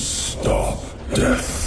Stop death.